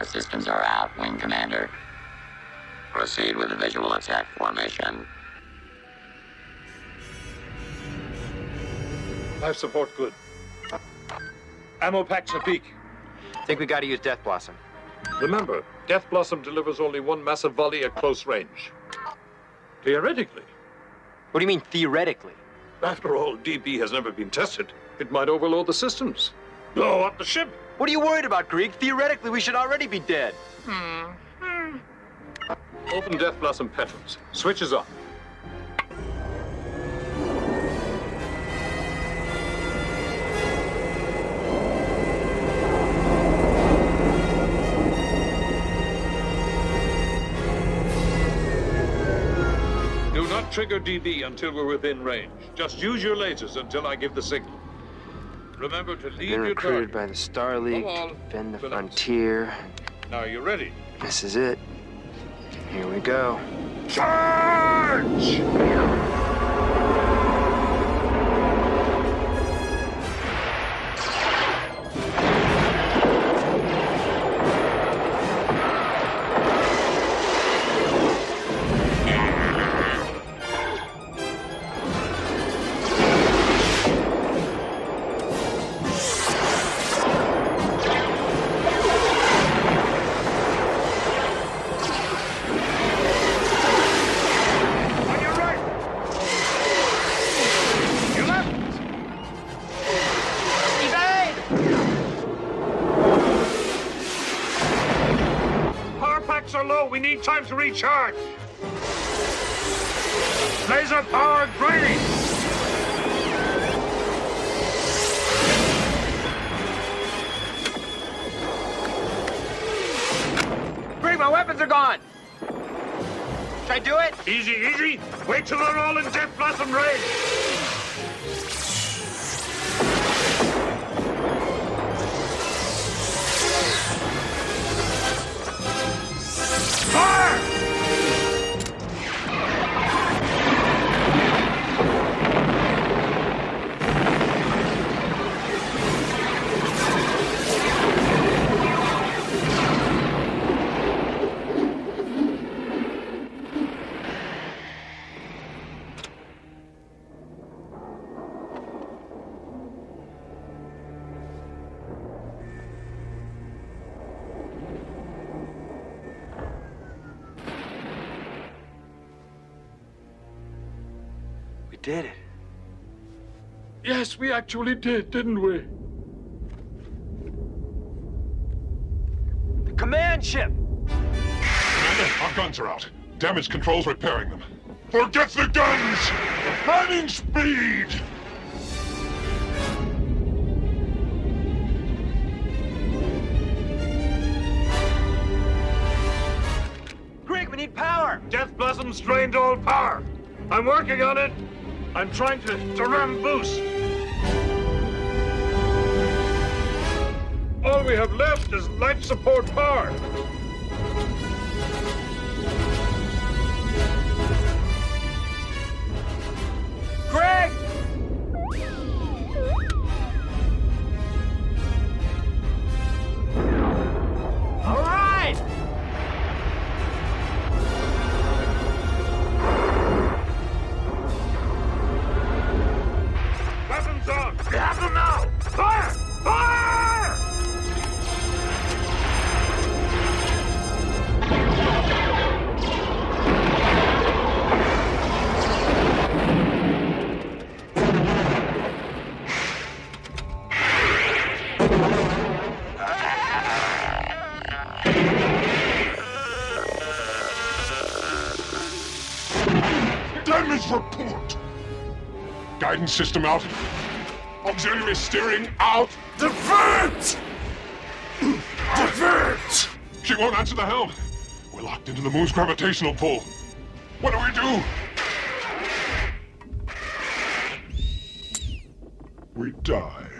our systems are out, Wing Commander. Proceed with the visual attack formation. Life support good. Ammo packs a peak. Think we gotta use Death Blossom. Remember, Death Blossom delivers only one massive volley at close range. Theoretically. What do you mean, theoretically? After all, DB has never been tested. It might overload the systems. Blow up the ship. What are you worried about, Grig? Theoretically, we should already be dead. Hmm. Open Death Blossom petals. Switches on. Do not trigger DB until we're within range. Just use your lasers until I give the signal. Remember to leave Been recruited target. by the Star League to defend the relax. frontier. Now are you're ready. This is it. Here we go. Charge! Power are low. We need time to recharge. Laser power draining. Grig, my weapons are gone! Should I do it? Easy, easy. Wait till they're all in Death Blossom range. Did it. Yes, we actually did, didn't we? The command ship! Commander, our guns are out. Damage control's repairing them. Forget the guns! Burning speed! Grig, we need power! Death Blossom strained all power. I'm working on it. I'm trying to, to ram boost. All we have left is life support power. Report! Guidance system out. Auxiliary steering out. Defense! Defense! She won't answer the helm. We're locked into the moon's gravitational pull. What do we do? We die.